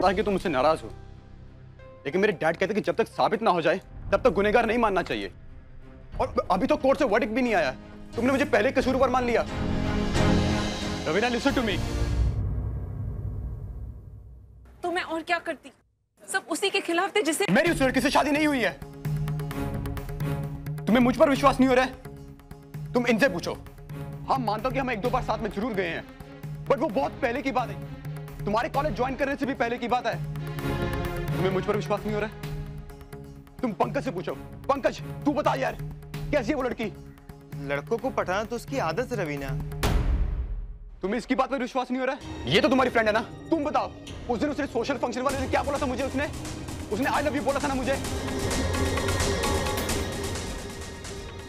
पता है कि तुम मुझसे नाराज़ हो। लेकिन मेरे डैड कहते कि जब तक साबित ना हो जाए तब तक गुनेगार नहीं मानना चाहिए। और अभी तो कोर्ट से वर्डिक भी नहीं आया। तुमने मुझे पहले कसूरवार मान लिया। रवीना लिसन टू मी तो मैं और क्या करती? सब उसी के खिलाफ थे जिसे मेरी उस लड़की से शादी नहीं हुई है। तुम्हें मुझ पर विश्वास नहीं हो रहा है? तुम इनसे पूछो। हाँ मानता हूँ कि हम एक दो बार साथ में ज़रूर गए हैं। बट वो बहुत पहले की बात है। तुम्हारे कॉलेज ज्वाइन करने से भी पहले की बात है। तुम्हें मुझ पर विश्वास नहीं हो रहा है? तुम पंकज से पूछो। पंकज तू बता यार कैसी है वो लड़की? लड़कों को पटाना तो उसकी आदत है रवीना। तुम्हें इसकी बात पर विश्वास नहीं हो रहा है? ये तो तुम्हारी फ्रेंड है ना? तुम बताओ उस दिन उसने सोशल फ़ंक्शन वाले दिन क्या बोला था मुझे उसने? उसने आई लव यू बोला था ना मुझे?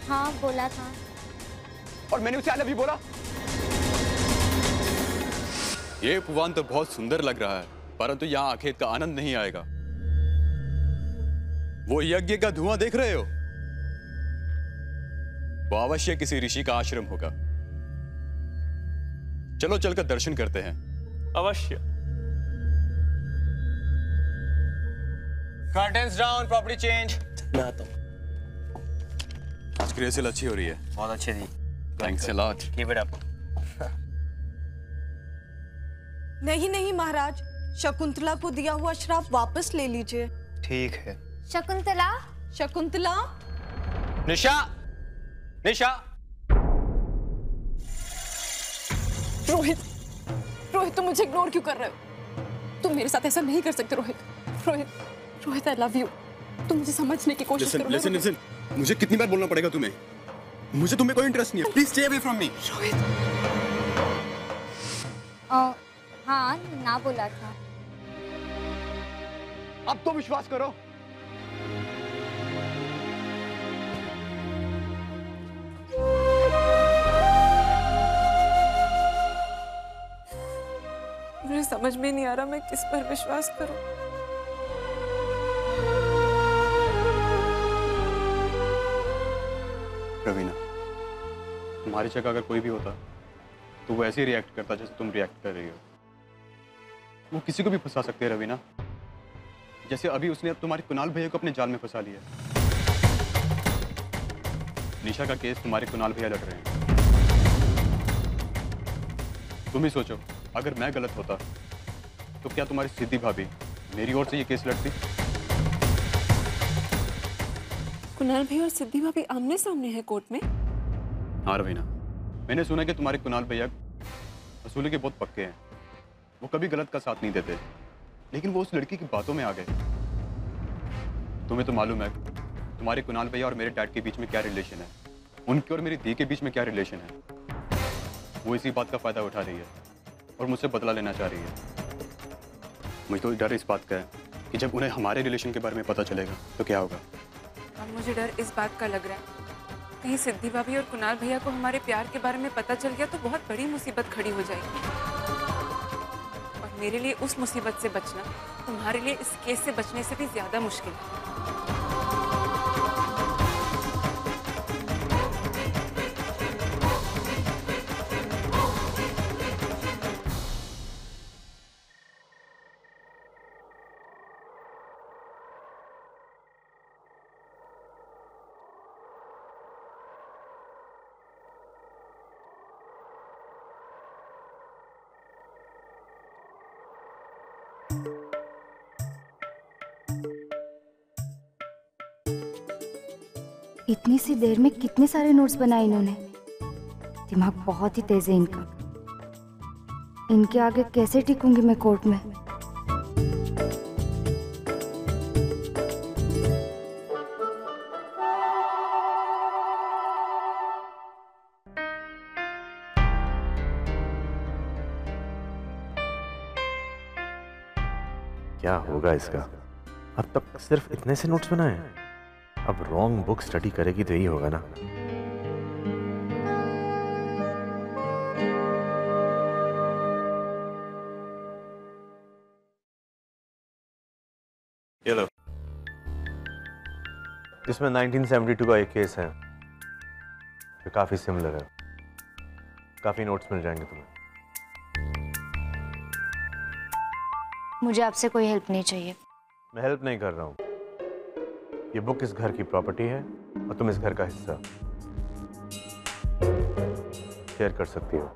हाँ बोला था। और मैंने उसे आई लव यू बोला? ये उपवान तो बहुत सुंदर लग रहा है परंतु यहाँ आखेत का आनंद नहीं आएगा। वो यज्ञ का धुआँ देख रहे हो? वो अवश्य किसी ऋषि का आश्रम होगा। चलो चलकर दर्शन करते हैं। अवश्य। कर्टन्स डाउन प्रॉपर्टी चेंज मैं आता हूँ। अच्छी हो रही है। बहुत अच्छे थी। Thanks a lot keep it up नहीं नहीं महाराज। शकुंतला को दिया हुआ श्राप वापस ले लीजिए। ठीक है। शकुंतला? शकुंतला? निशा निशा। रोहित रोहित तुम मुझे इग्नोर क्यों कर रहे हो? तुम मेरे साथ ऐसा नहीं कर सकते Rohit. Rohit Rohit I love you तुम मुझे समझने की कोशिश करो लिसन लिसन मुझे कितनी बार बोलना पड़ेगा तुम्हें? मुझे तुम्हें कोई इंटरेस्ट नहीं है। Please stay away from me uh, हाँ ना बोला था। अब तो विश्वास करो। मुझे समझ में नहीं आ रहा मैं किस पर विश्वास करूँ। रवीना तुम्हारी जगह अगर कोई भी होता तो वो ऐसे ही रिएक्ट करता जैसे तुम रिएक्ट कर रही हो। वो किसी को भी फंसा सकते हैं रवीना। जैसे अभी उसने तुम्हारे कुणाल भैया को अपने जाल में फंसा लिया निशा का केस तुम्हारे कुणाल भैया लड़ रहे हैं। तुम ही सोचो अगर मैं गलत होता तो क्या तुम्हारी सिद्धि भाभी मेरी ओर से ये केस लड़ती? कुणाल भैया और सिद्धि भाभी आमने सामने है कोर्ट में? हाँ रवीना। मैंने सुना कि तुम्हारे कुणाल भैया वसूली के बहुत पक्के हैं। वो कभी गलत का साथ नहीं देते। लेकिन वो उस लड़की की बातों में आ गए। तुम्हें तो मालूम है, तुम्हारे कुणाल भैया और मेरे डैड के बीच में क्या रिलेशन है? उनके और मेरी दी के बीच में क्या रिलेशन है? वो इसी बात का फ़ायदा उठा रही है और मुझसे बदला लेना चाह रही है। मुझे तो डर इस बात का है कि जब उन्हें हमारे रिलेशन के बारे में पता चलेगा तो क्या होगा? अब मुझे डर इस बात का लग रहा है। कहीं सिद्धि भाभी और कुणाल भैया को हमारे प्यार के बारे में पता चल गया तो बहुत बड़ी मुसीबत खड़ी हो जाएगी। मेरे लिए उस मुसीबत से बचना, तुम्हारे लिए इस केस से बचने से भी ज़्यादा मुश्किल। है इतनी सी देर में कितने सारे नोट्स बनाए इन्होंने। दिमाग बहुत ही तेज है इनका। इनके आगे कैसे टिकूँगी मैं कोर्ट में? क्या होगा इसका? अब तक सिर्फ़ इतने से नोट्स बनाए हैं। अब रॉन्ग बुक स्टडी करेगी तो यही होगा ना। ये लो। इसमें 1972 का एक केस है। जो काफ़ी सिमिलर है। काफ़ी नोट्स मिल जाएँगे तुम्हें। मुझे आपसे कोई हेल्प नहीं चाहिए। मैं हेल्प नहीं कर रहा हूँ। ये बुक इस घर की प्रॉपर्टी है और तुम इस घर का हिस्सा शेयर कर सकती हो।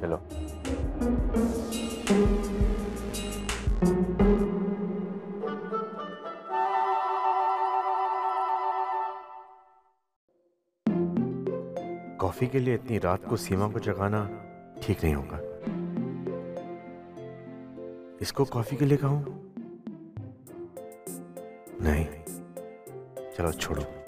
चलो कॉफ़ी के लिए इतनी रात को सीमा को जगाना ठीक नहीं होगा। इसको कॉफ़ी के लिए कहूँ? नहीं। चलो छोड़ो।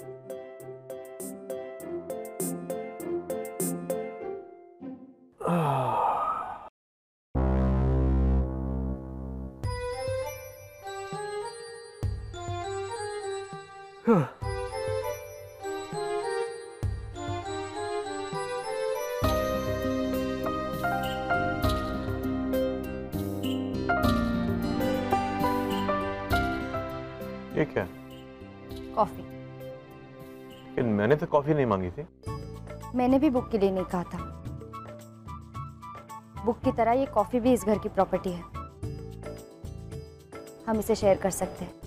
ये क्या? कॉफ़ी। लेकिन मैंने तो कॉफ़ी नहीं मांगी थी। मैंने भी बुक के लिए नहीं कहा था। बुक की तरह ये कॉफ़ी भी इस घर की प्रॉपर्टी है। हम इसे शेयर कर सकते हैं।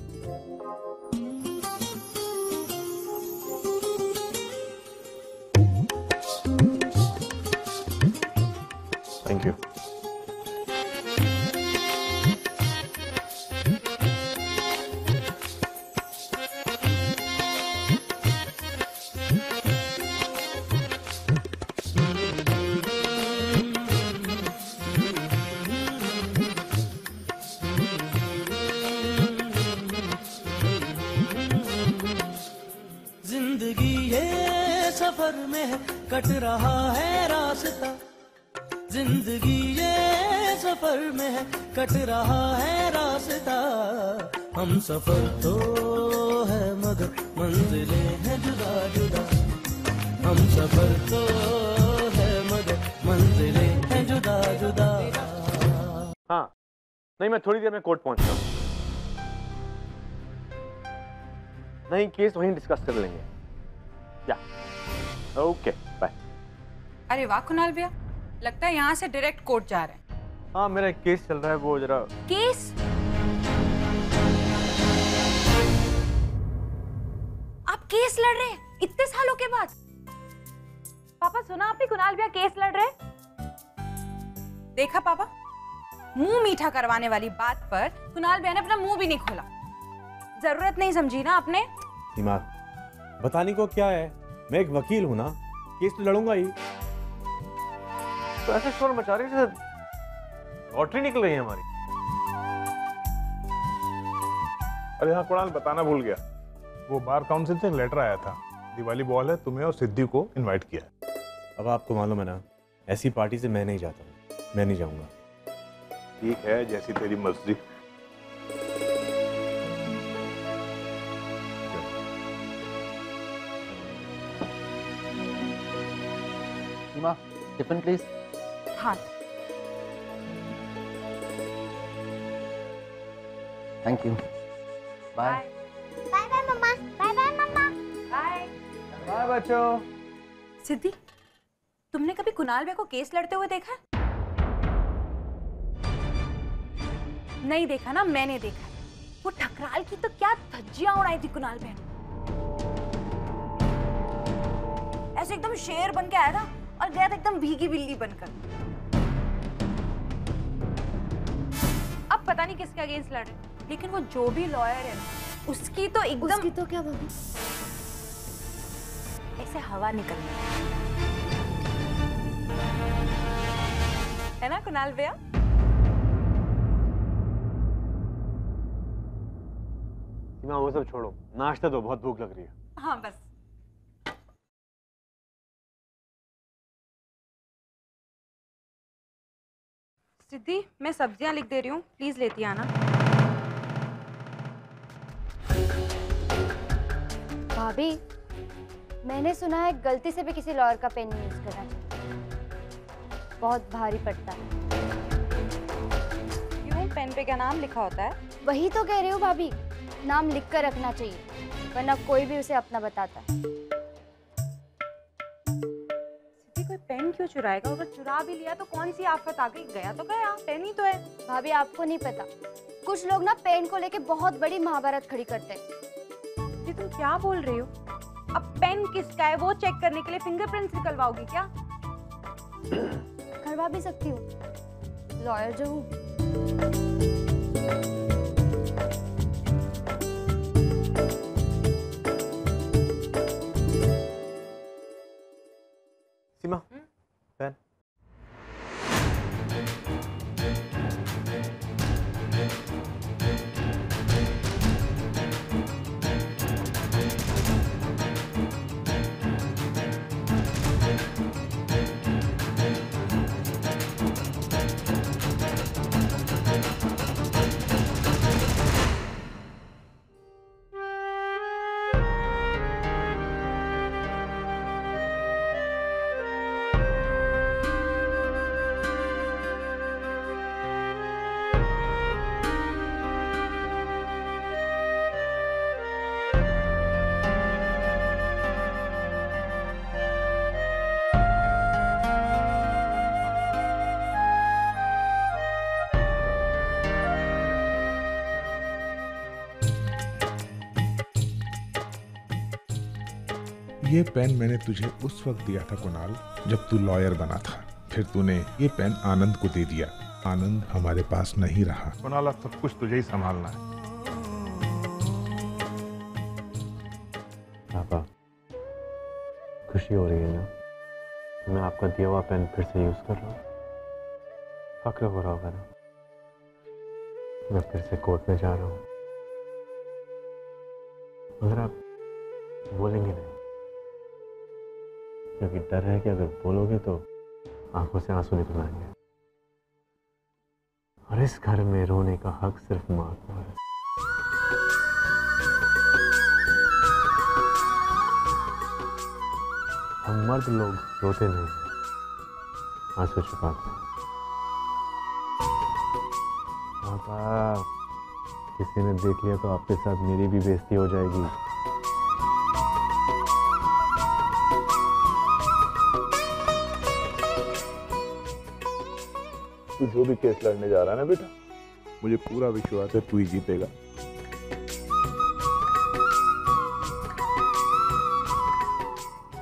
है कट रहा है रास्ता। ज़िंदगी ये सफ़र में है कट रहा है रास्ता। हम सफ़र तो है मगर मंजिलें हैं जुदा जुदा। हम सफ़र तो है मगर मंजिलें हैं जुदा जुदा। हाँ नहीं, मैं थोड़ी देर में कोर्ट पहुँच रहा हूँ। नहीं, केस वहीं डिस्कस कर लेंगे। या ओके बाय अरे वाह कुणाल भैया? लगता है यहाँ से डायरेक्ट कोर्ट जा रहे हैं। हाँ मेरा एक केस चल रहा है वो जरा केस आप केस लड़ रहे हैं? इतने सालों के बाद। पापा सुना आपने कुणाल भैया केस लड़ रहे हैं? देखा पापा? मुँह मीठा करवाने वाली बात पर कुणाल भैया ने अपना मुँह भी नहीं खोला। ज़रूरत नहीं समझी ना आपने? दिमाग बताने को क्या है? मैं एक वकील हूँ ना केस तो लड़ूँगा ही। तो ऐसे शोर मचा रही है जैसे लॉटरी निकल रही है हमारी। अरे हाँ कुणाल बताना भूल गया। वो बार काउंसिल से एक लेटर आया था। दिवाली बॉल है तुम्हें और सिद्धि को इनवाइट किया है। अब आपको मालूम है ना ऐसी पार्टी से मैं नहीं जाता मैं नहीं जाऊँगा। ठीक है जैसी तेरी मर्ज़ी। Tiffin please. हाँ। थैंक यू बाय बाय बच्चों। सिद्धि तुमने कभी कुणाल भैया को केस लड़ते हुए देखा? है? नहीं देखा ना मैंने देखा। वो ठकराल की तो क्या धज्जियाँ उड़ाई थी कुणाल भैया ने। ऐसे एकदम शेर बन के आया था। और गया था एकदम भीगी बिल्ली बनकर। अब पता नहीं किसके अगेंस्ट लड़ रहे लेकिन वो जो भी लॉयर है उसकी तो एकदम उसकी तो क्या भाभी ऐसे हवा निकल रही है। है ना कुणाल भैया? वो सब छोड़ो। नाश्ता दो बहुत भूख लग रही है। हाँ बस। सिद्धि मैं सब्ज़ियाँ लिख दे रही हूँ प्लीज़ लेती आना। भाभी मैंने सुना है गलती से भी किसी लॉयर का पेन यूज़ करना चाहिए। बहुत भारी पड़ता है। क्यों? पेन पे क्या नाम लिखा होता है? वही तो कह रही हूँ भाभी नाम लिख कर रखना चाहिए वरना कोई भी उसे अपना बताता है। क्यों चुराएगा? अगर चुरा भी लिया तो कौन सी आफत आ गई? गया तो गया पेन ही तो है। भाभी आपको नहीं पता। कुछ लोग ना पेन को लेके बहुत बड़ी महाभारत खड़ी करते हैं। जी तुम क्या बोल रही हो? अब पेन किसका है वो चेक करने के लिए फिंगरप्रिंट्स निकलवाओगी क्या? करवा भी सकती हूँ। लॉयर जो हूँ। ये पेन मैंने तुझे उस वक्त दिया था कुणाल जब तू लॉयर बना था। फिर तूने ये पेन आनंद को दे दिया। आनंद हमारे पास नहीं रहा। कुणाल अब सब कुछ तुझे ही संभालना है। पापा खुशी हो रही है ना? मैं आपका दिया हुआ पेन फिर से यूज़ कर रहा हूँ। फक्र हो रहा होगा ना? मैं फिर से कोर्ट में जा रहा हूँ। मगर आप बोलेंगे नहीं क्योंकि डर है कि अगर बोलोगे तो आँखों से आँसू निकल आएँगे। और इस घर में रोने का हक सिर्फ़ माँ को है। हम मर्द लोग रोते नहीं आँसू छुपाते पापा, किसी ने देख लिया तो आपके साथ मेरी भी बेइज्जती हो जाएगी। तू जो भी केस लड़ने जा रहा है ना बेटा, मुझे पूरा विश्वास है तू ही जीतेगा।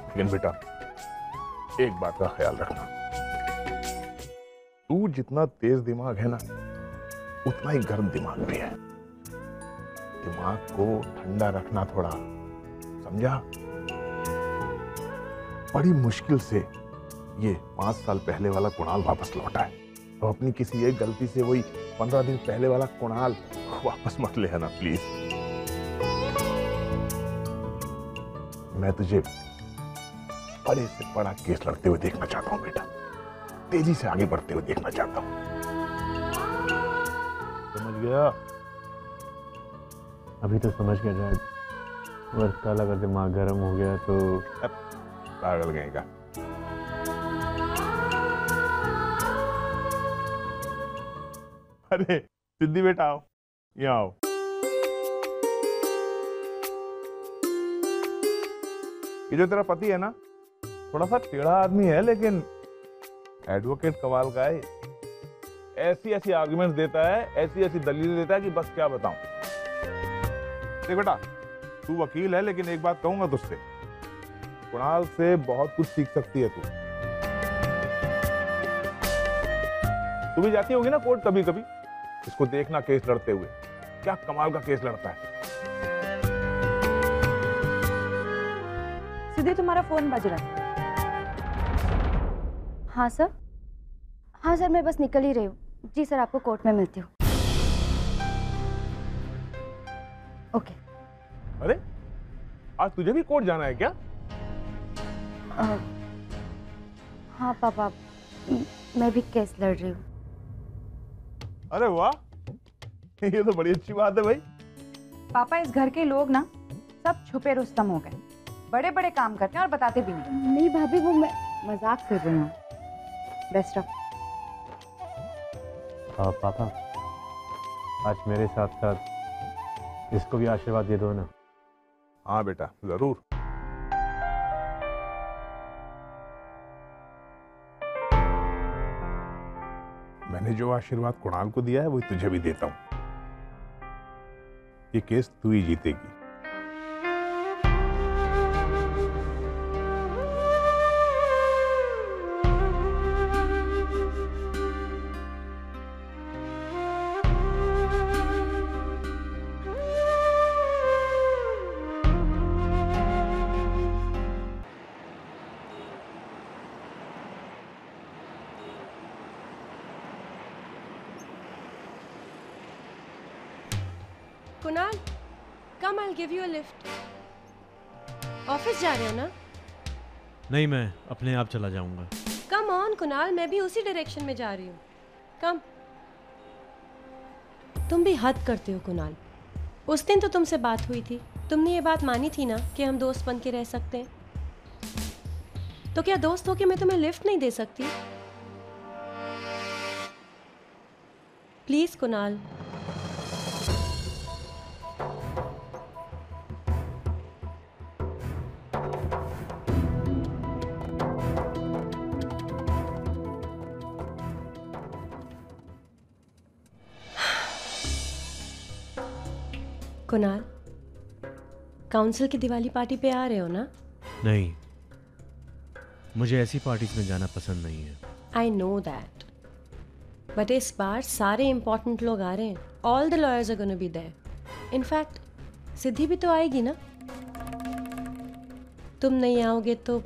लेकिन बेटा, एक बात का ख्याल रखना। तू जितना तेज दिमाग है ना, उतना ही गर्म दिमाग भी है। दिमाग को ठंडा रखना थोड़ा, समझा? बड़ी मुश्किल से ये पाँच साल पहले वाला कुणाल वापस लौटा है। तो अपनी किसी एक गलती से वही पंद्रह दिन पहले वाला कुणाल वापस मत ले आना प्लीज़ मैं तुझे बड़े से बड़ा केस लड़ते हुए देखना चाहता हूँ बेटा। तेज़ी से आगे बढ़ते हुए देखना चाहता हूँ। समझ गया? अभी तो समझ गया जाए और कल अगर दिमाग गर्म हो गया तो पागल गए अरे, सिद्धि बेटा आओ, यहाँ आओ। ये जो तेरा पति है ना, थोड़ा सा टेढ़ा आदमी है, लेकिन एडवोकेट कमाल का है। ऐसी ऐसी आर्गुमेंट्स देता है ऐसी ऐसी दलीलें देता है कि बस क्या बताऊँ। देख बेटा, तू वकील है, लेकिन एक बात कहूँगा तुझसे। कुणाल से बहुत कुछ सीख सकती है तू। तू भी जाती होगी ना कोर्ट कभी कभी इसको देखना केस लड़ते हुए। क्या कमाल का केस लड़ता है। सीधे तुम्हारा फ़ोन बज रहा है। हाँ सर। हाँ सर मैं बस निकल ही रही हूँ। जी सर आपको कोर्ट में मिलती हूँ। ओके। अरे आज तुझे भी कोर्ट जाना है क्या? अ, हाँ पापा। मैं भी केस लड़ रही हूँ। अरे वाह। ये तो बड़ी अच्छी बात है भाई। पापा इस घर के लोग ना सब छुपे रुस्तम हो गए। बड़े बड़े काम करते हैं और बताते भी नहीं। नहीं भाभी वो मैं मज़ाक कर रही हूँ। बेस्ट ऑफ़ हाँ पापा आज मेरे साथ साथ इसको भी आशीर्वाद दे दो ना। हाँ बेटा ज़रूर। मैंने जो आशीर्वाद कुणाल को दिया है, वही तुझे भी देता हूँ। ये केस तू ही जीतेगी। अपने आप चला जाऊँगा। कम ऑन कुणाल, मैं भी उसी डायरेक्शन में जा रही हूँ। कम तुम भी हद करते हो, कुणाल। उस दिन तो तुमसे बात हुई थी। तुमने ये बात मानी थी ना कि हम दोस्त बन के रह सकते हैं? तो क्या दोस्त हो के मैं तुम्हें लिफ्ट नहीं दे सकती? प्लीज़ कुणाल। कुणाल काउंसिल की दिवाली पार्टी पे आ रहे हो ना? नहीं। मुझे ऐसी पार्टीज़ में जाना पसंद नहीं है। आई नो दैट बट इस बार सारे इंपॉर्टेंट लोग आ रहे हैं। All the lawyers are gonna be there in fact Siddhi भी तो आएगी ना? तुम नहीं आओगे तो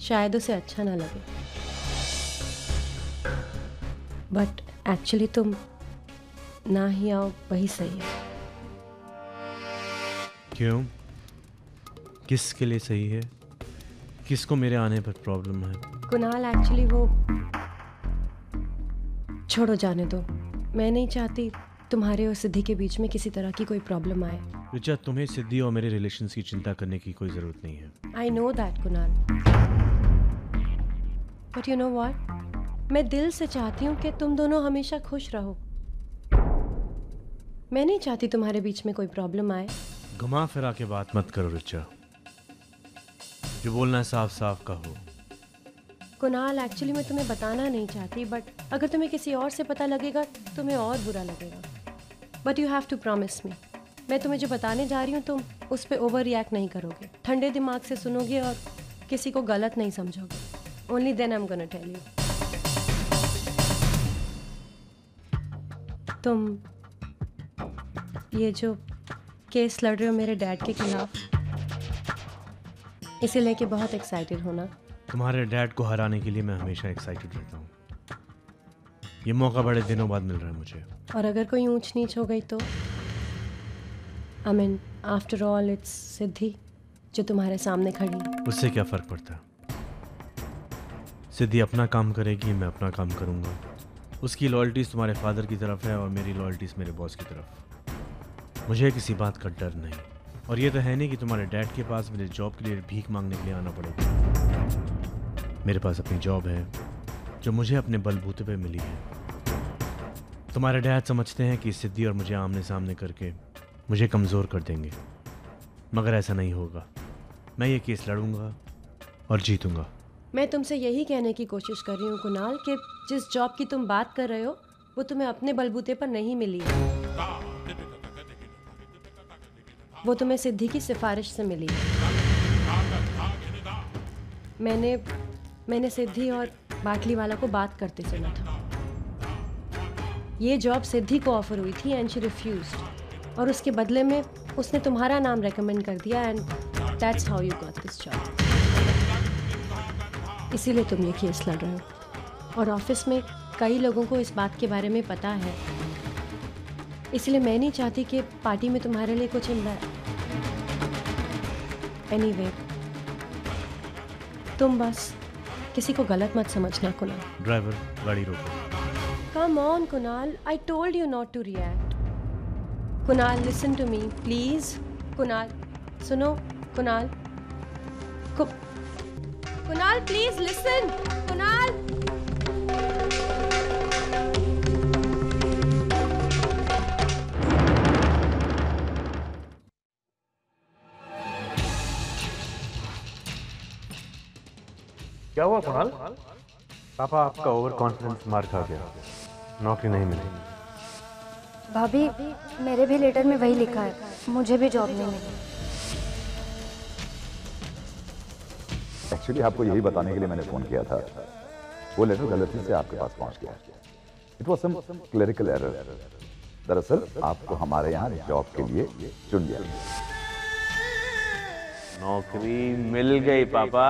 शायद उसे अच्छा ना लगे। बट एक्चुअली तुम ना ही आओ वही सही है। क्यों? किसके लिए सही है? किसको मेरे आने पर प्रॉब्लम है? कुणाल एक्चुअली वो छोड़ो जाने दो। मैं नहीं चाहती तुम्हारे और सिद्धि के बीच में किसी तरह की कोई प्रॉब्लम आए। रिचा तुम्हें सिद्धि और मेरे रिलेशंस की चिंता करने की कोई ज़रूरत नहीं है। I know that Kunal. But you know what मैं दिल से चाहती हूँ कि तुम दोनों हमेशा खुश रहो। मैं नहीं चाहती तुम्हारे बीच में कोई प्रॉब्लम आए। घुमा फिरा के बात मत करो, रिचा। जो बोलना है साफ़ साफ़ कहो। कुणाल एक्चुअली मैं तुम्हें बताना नहीं चाहती बट अगर तुम्हें किसी और से पता लगेगा, तुम्हें और बुरा लगेगा। But you have to promise me मैं तुम्हें जो बताने जा रही हूँ, तुम उस पर ओवर रिएक्ट नहीं करोगे। ठंडे दिमाग से सुनोगे और किसी को गलत नहीं समझोगे। Only then I am gonna tell you तुम ये जो केस लड़ रहे हो मेरे डैड के खिलाफ। इसे लेके बहुत एक्साइटेड हो ना? तुम्हारे डैड को हराने के लिए मैं हमेशा एक्साइटेड रहता हूँ। ये मौका बड़े दिनों बाद मिल रहा है मुझे। और अगर कोई ऊंच नीच हो गई तो? I mean after all it's Siddhi जो तुम्हारे सामने खड़ी उससे क्या फ़र्क पड़ता? सिद्धि अपना काम करेगी मैं अपना काम करूँगा। उसकी लॉयल्टीज़ तुम्हारे फादर की तरफ़ है और मेरी लॉयल्टीज़ मेरे बॉस की तरफ़। मुझे किसी बात का डर नहीं। और ये तो है नहीं कि तुम्हारे डैड के पास मेरे जॉब के लिए भीख मांगने के लिए आना पड़ेगा। मेरे पास अपनी जॉब है, जो मुझे अपने बलबूते पे मिली है। तुम्हारे डैड समझते हैं कि सिद्धि और मुझे आमने सामने करके मुझे कमज़ोर कर देंगे। मगर ऐसा नहीं होगा। मैं ये केस लड़ूँगा और जीतूँगा। मैं तुमसे यही कहने की कोशिश कर रही हूँ, कुणाल, कि जिस जॉब की तुम बात कर रहे हो, वो तुम्हें अपने बलबूते पर नहीं मिली है। वो तुम्हें सिद्धि की सिफारिश से मिली। मैंने मैंने सिद्धि और बाटली वाला को बात करते सुना था। ये जॉब सिद्धि को ऑफ़र हुई थी एंड शी रिफ्यूज और उसके बदले में उसने तुम्हारा नाम रेकमेंड कर दिया and that's how you got this job इसीलिए तुम ये केस लड़ रहे हो। और ऑफ़िस में कई लोगों को इस बात के बारे में पता है। इसलिए मैं नहीं चाहती कि पार्टी में तुम्हारे लिए कुछ एनीवे तुम बस किसी को गलत मत समझना कुनाल ड्राइवर गाड़ी रोको। Come on Kunal I told you not to react Kunal listen to me please Kunal सुनो कुनाल कुनाल प्लीज़ लिसन कुनाल क्या हुआ कुणाल? पापा आपका ओवर कॉन्फिडेंस मार खा गया। नौकरी नहीं मिलेगी भाभी मेरे भी लेटर में वही लिखा है। मुझे भी जॉब नहीं मिली। एक्चुअली आपको यही बताने के लिए मैंने फ़ोन किया था। वो लेटर गलती से आपके पास पहुँच गया। It was some clerical error दरअसल आपको हमारे यहाँ जॉब के लिए चुन लिया नौकरी मिल गई पापा।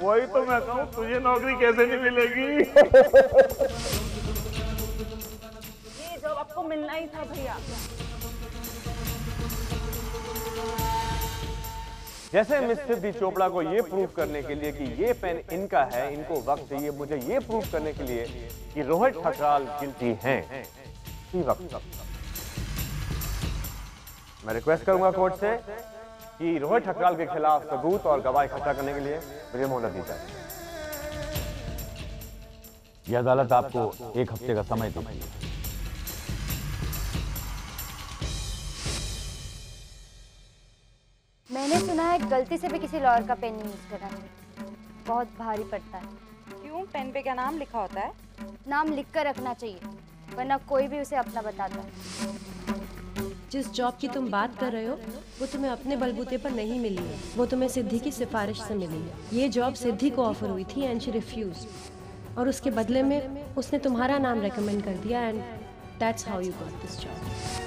वही तो मैं कहूँ तुझे नौकरी कैसे नहीं मिलेगी? ये जॉब आपको मिलना ही था भैया। जैसे मिस सिद्धि चोपड़ा को ये प्रूव करने के लिए कि ये पेन इनका है इनको वक्त चाहिए मुझे ये प्रूव करने के लिए कि रोहित ठकराल गिल्टी हैं। वक्त। मैं रिक्वेस्ट करूँगा कोर्ट से कि रोहित ठकराल के खिलाफ सबूत और गवाह इकट्ठा करने के लिए मुझे मोहलत दी जाए यह अदालत आपको एक हफ़्ते का समय देती है मैंने सुना है गलती से भी किसी लॉयर का पेन नहीं यूज़ करना चाहिए बहुत भारी पड़ता है। क्यों? पेन पे क्या नाम लिखा होता है? नाम लिख कर रखना चाहिए वरना कोई भी उसे अपना बताता है। जिस जॉब की तुम बात कर रहे हो, वो तुम्हें अपने बलबूते पर नहीं मिली है। वो तुम्हें सिद्धि की सिफारिश से मिली है। ये जॉब सिद्धि को ऑफ़र हुई थी एंड शी रिफ्यूज और उसके बदले में उसने तुम्हारा नाम रिकमेंड कर दिया and that's how you got this job